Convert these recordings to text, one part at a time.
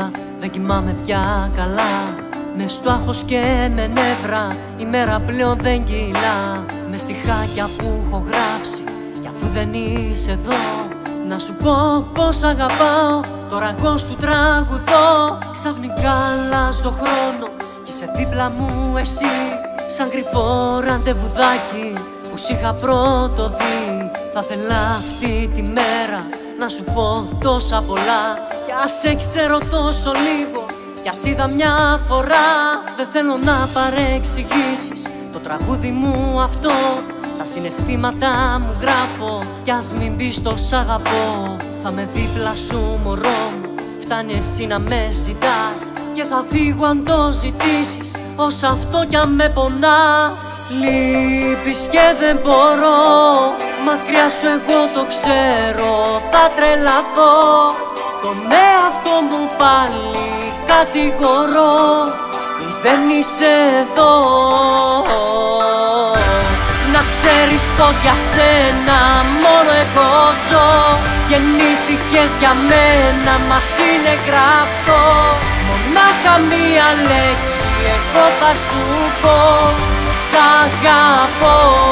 είδα δεν κοιμάμαι πια καλά. Με στάχος και με νεύρα η μέρα πλέον δεν κυλά. Με στιχάκια που έχω γράψει κι αφού δεν είσαι εδώ. Να σου πω πως αγαπάω τώρα εγώ σου τραγουδώ Ξαφνικά αλλάζω χρόνο κι είσαι δίπλα μου εσύ. Σαν κρυφό ραντεβουδάκι που σ' είχα πρώτο δει. Θα θέλα αυτή τη μέρα να σου πω τόσα πολλά Κι ας σε ξέρω τόσο λίγο κι ας είδα μια φορά. Δεν θέλω να παρεξηγήσεις Το τραγούδι μου αυτό. Τα συναισθήματα μου γράφω Κι ας μην πεις το σ' αγαπώ. Θα με δίπλα σου μωρό μου Φτάνει εσύ να με ζητάς. Και θα φύγω αν το ζητήσεις Ως αυτό κι αν με πονά. Λείπεις και δεν μπορώ Μακριά σου εγώ το ξέρω. Θα τρελαθώ Τον εαυτό μου πάλι κατηγορώ. Δεν είσαι εδώ Να ξέρεις πως για σένα μόνο εγώ ζω. Γεννήθηκες για μένα μας είναι γραφτό Μονάχα μία λέξη εγώ θα σου πω. Σ' αγαπώ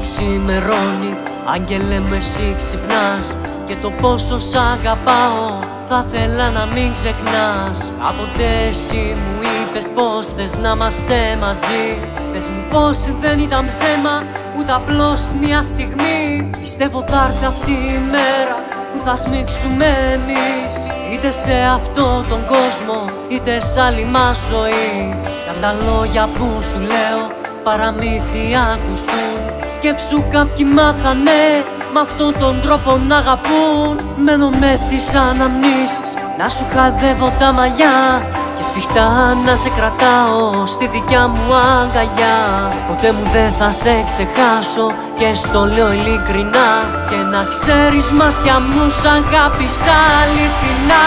ξημερώνει. Άγγελε με εσύ ξυπνάς. Και το πόσο σ' αγαπάω Θα θέλα να μην ξεχνάς. Κάποτε εσύ μου είπες πως θες να είμαστε μαζί. Πες μου πως δεν ήταν ψέμα Ούτε απλώς μια στιγμή. Πιστεύω θα έρθει αυτή η μέρα Που θα σμίξουμε εμείς. Είτε σε αυτό τον κόσμο Είτε σ' άλλη μας ζωή. Κι αν τα λόγια που σου λέω Παραμύθια ακουστούν. Σκέψου κάποιοι μάθανε με αυτόν τον τρόπο να αγαπούν. Μένω με τις αναμνήσεις να σου χαδεύω τα μαλλιά. Και σφιχτά να σε κρατάω στη δικιά μου αγκαλιά. Ποτέ μου δεν θα σε ξεχάσω και στο λέω ειλικρινά. Και να ξέρεις μάτια μου σ' αγάπησα αληθινά.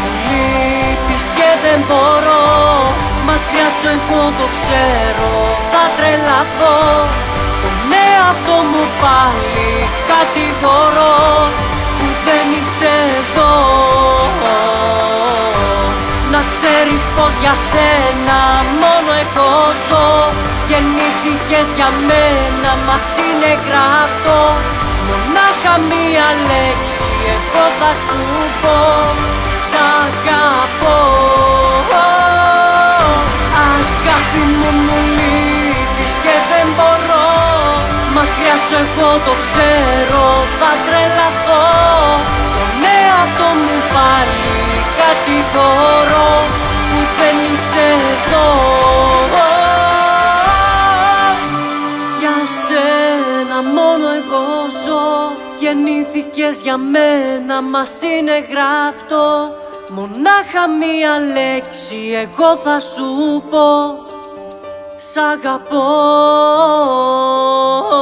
Μου λείπεις και δεν μπορώ Μακριά σου εγώ το ξέρω. Θα τρελαθώ. Αυτό μου πάλι κατηγορώ που δεν είσαι εδώ. Να ξέρεις πως για σένα μόνο εγώ ζω. Γεννήθηκες για μένα μας είναι γραφτό. Μονάχα μία λέξη εγώ θα σου πω εγώ το ξέρω θα τρελαθώ. Τον εαυτό μου πάλι κατηγορώ Που δεν είσαι εδώ. Για σένα μόνο εγώ ζω Γεννήθηκες για μένα μας είναι γράφτο. Μονάχα μία λέξη εγώ θα σου πω Σ' αγαπώ. No